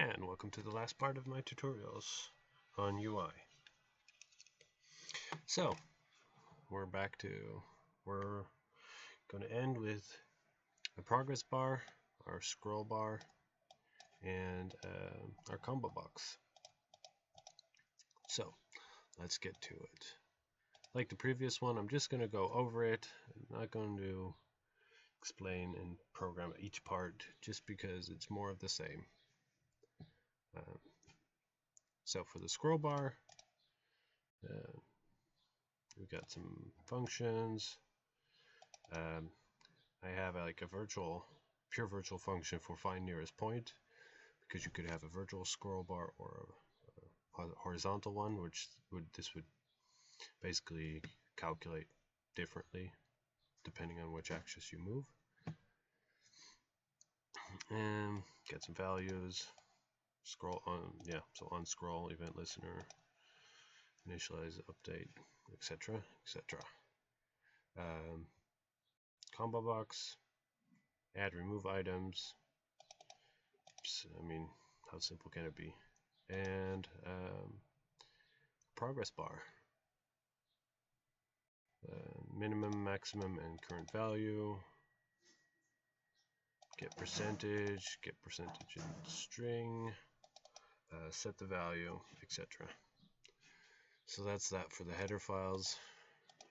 and welcome to the last part of my tutorials on UI. So, we're back to, we're going to end with a progress bar, our scroll bar, and uh, our combo box. So, let's get to it. Like the previous one, I'm just going to go over it. I'm not going to explain and program each part just because it's more of the same. Um, so for the scroll bar, uh, we've got some functions. Um, I have like a virtual, pure virtual function for find nearest point because you could have a virtual scroll bar or a, a horizontal one, which would this would basically calculate differently depending on which axis you move. And get some values scroll on yeah so on scroll event listener initialize update etc etc um, combo box add remove items. I mean how simple can it be? And um, progress bar. Uh, minimum maximum and current value. Get percentage get percentage in string uh, set the value, etc. So that's that for the header files.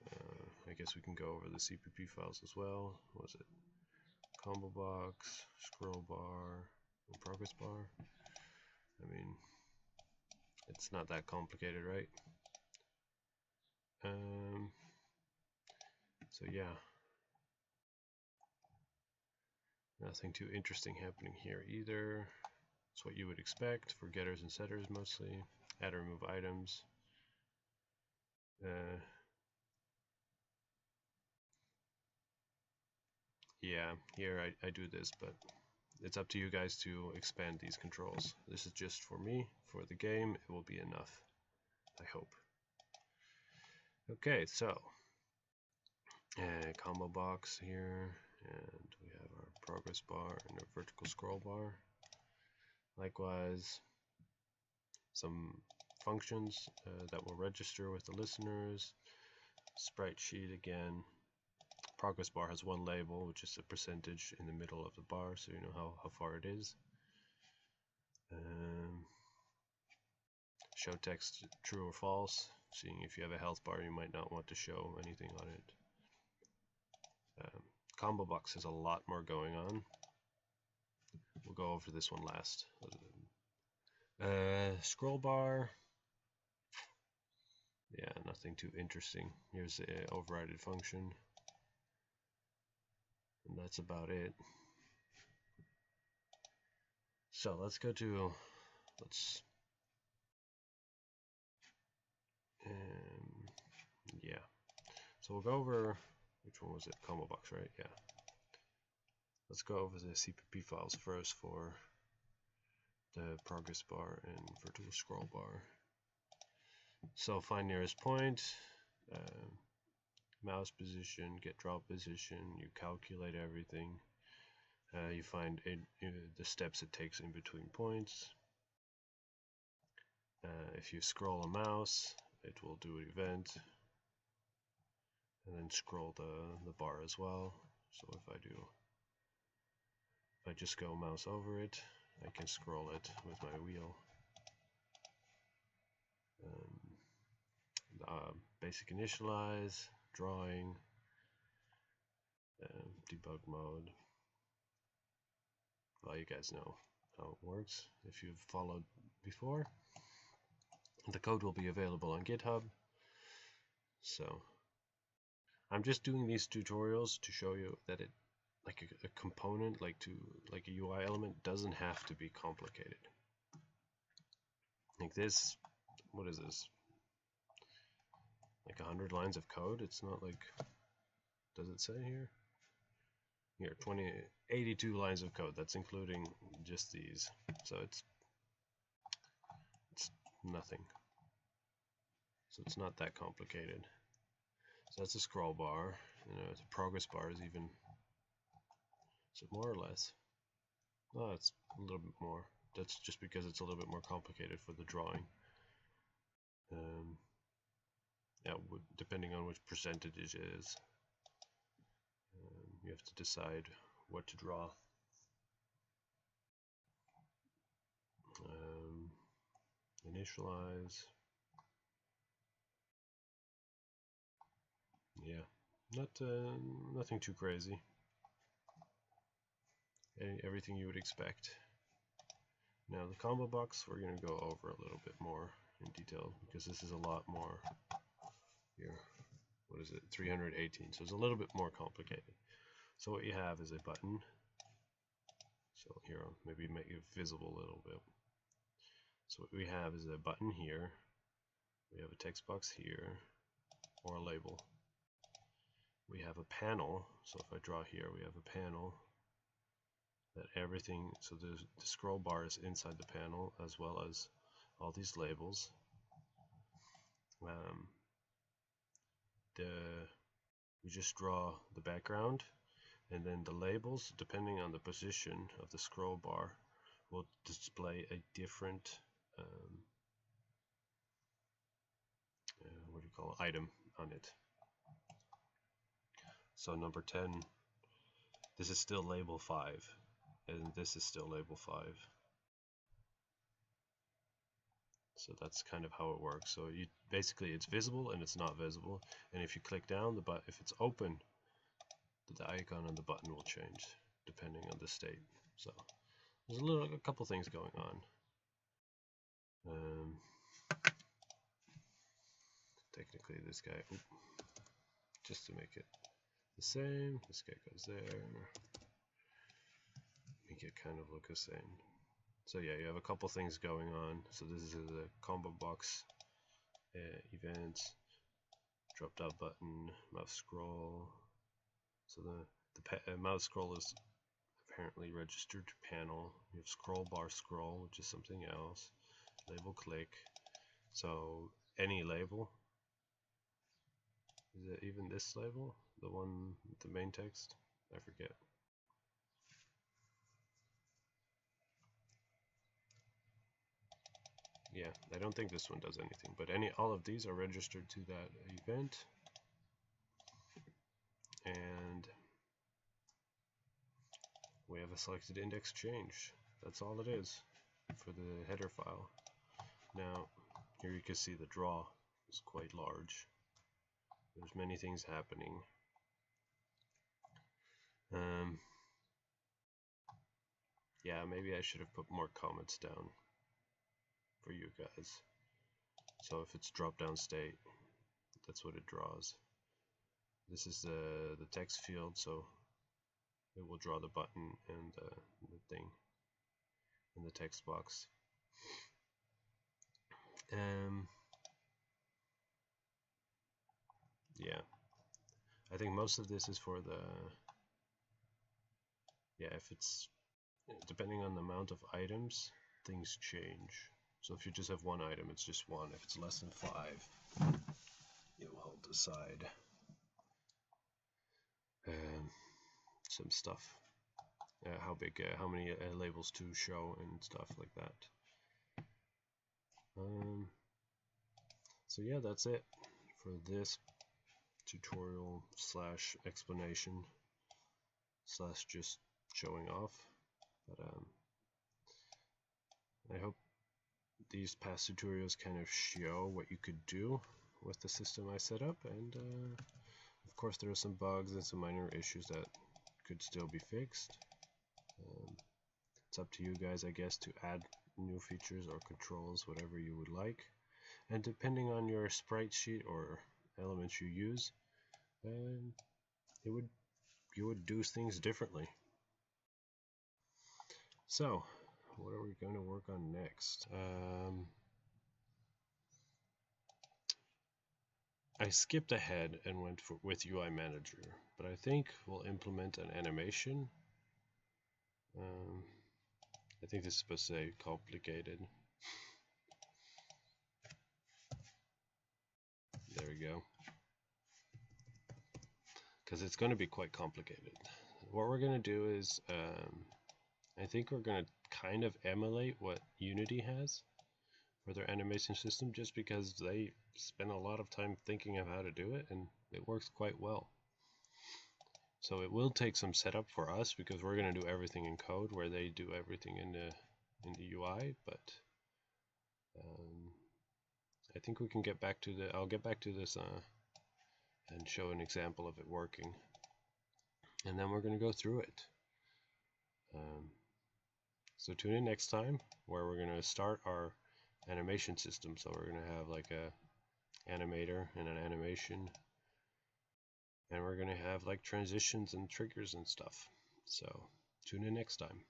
Uh, I guess we can go over the CPP files as well. What was it? Combo box, scroll bar, progress bar. I mean, it's not that complicated, right? Um, so yeah, nothing too interesting happening here either. It's what you would expect for getters and setters mostly. Add or remove items. Uh, yeah, here I, I do this, but it's up to you guys to expand these controls. This is just for me. For the game, it will be enough. I hope. Okay, so uh, combo box here, and we have our progress bar and our vertical scroll bar. Likewise, some functions uh, that will register with the listeners. Sprite sheet again. Progress bar has one label, which is a percentage in the middle of the bar, so you know how, how far it is. Um, show text true or false, seeing if you have a health bar you might not want to show anything on it. Um, combo box has a lot more going on. We'll go over this one last. Uh, scroll bar. Yeah, nothing too interesting. Here's the overrided function. And that's about it. So let's go to, let's, um, yeah. So we'll go over, which one was it? Combo box, right? Yeah. Let's go over the CPP files first for the progress bar and vertical scroll bar. So find nearest point, uh, mouse position, get drop position, you calculate everything. Uh, you find it, the steps it takes in between points. Uh, if you scroll a mouse, it will do an event and then scroll the, the bar as well. So if I do I just go mouse over it, I can scroll it with my wheel. Um, uh, basic initialize, drawing, um, debug mode. Well, you guys know how it works if you've followed before. The code will be available on GitHub. So I'm just doing these tutorials to show you that it like a, a component, like to like a UI element, doesn't have to be complicated. Like this, what is this? Like a hundred lines of code. It's not like, does it say here? Here, 20, 82 lines of code. That's including just these. So it's it's nothing. So it's not that complicated. So that's a scroll bar. You know, the progress bar is even so more or less. Oh, it's a little bit more. that's just because it's a little bit more complicated for the drawing. Um, yeah, depending on which percentage it is, um, you have to decide what to draw. Um, initialize. Yeah, not uh, nothing too crazy. Everything you would expect. Now the combo box we're going to go over a little bit more in detail because this is a lot more here. What is it? 318. So it's a little bit more complicated. So what you have is a button. So here, I'll maybe make it visible a little bit. So what we have is a button here. We have a text box here, or a label. We have a panel. So if I draw here, we have a panel that everything, so the, the scroll bar is inside the panel as well as all these labels. Um, the we just draw the background and then the labels depending on the position of the scroll bar will display a different um, uh, what do you call it, item on it so number 10 this is still label 5 and this is still label 5 so that's kind of how it works. So you basically it's visible and it's not visible. And if you click down the but if it's open the icon on the button will change depending on the state. So there's a little a couple things going on. Um, technically this guy just to make it the same this guy goes there it kind of look the same so yeah, you have a couple things going on. So this is the combo box uh, events, drop down button, mouse scroll. So the, the uh, mouse scroll is apparently registered to panel. You have scroll bar scroll, which is something else. Label click. So any label. Is it even this label? The one the main text? I forget. Yeah, I don't think this one does anything, but any all of these are registered to that event. And we have a selected index change. That's all it is for the header file. Now, here you can see the draw is quite large. There's many things happening. Um, yeah, maybe I should have put more comments down for you guys. So if it's drop down state, that's what it draws. This is the, the text field, so it will draw the button and uh, the thing in the text box. Um, yeah, I think most of this is for the, yeah, if it's, depending on the amount of items, things change. So if you just have one item, it's just one. If it's less than five, it will decide um, some stuff. Uh, how big, uh, how many uh, labels to show and stuff like that. Um, so yeah, that's it for this tutorial slash explanation slash just showing off. But um, I hope these past tutorials kind of show what you could do with the system I set up and uh, of course there are some bugs and some minor issues that could still be fixed. Um, it's up to you guys I guess to add new features or controls whatever you would like. And depending on your sprite sheet or elements you use um, it would you would do things differently. So what are we going to work on next? Um, I skipped ahead and went for, with UI Manager, but I think we'll implement an animation. Um, I think this is supposed to say complicated. There we go. Because it's going to be quite complicated. What we're going to do is um, I think we're going to kind of emulate what Unity has for their animation system just because they spend a lot of time thinking of how to do it and it works quite well. So it will take some setup for us because we're going to do everything in code where they do everything in the in the UI, but um, I think we can get back to the, I'll get back to this uh, and show an example of it working. And then we're going to go through it. Um, so tune in next time where we're going to start our animation system. So we're going to have like a animator and an animation. And we're going to have like transitions and triggers and stuff. So tune in next time.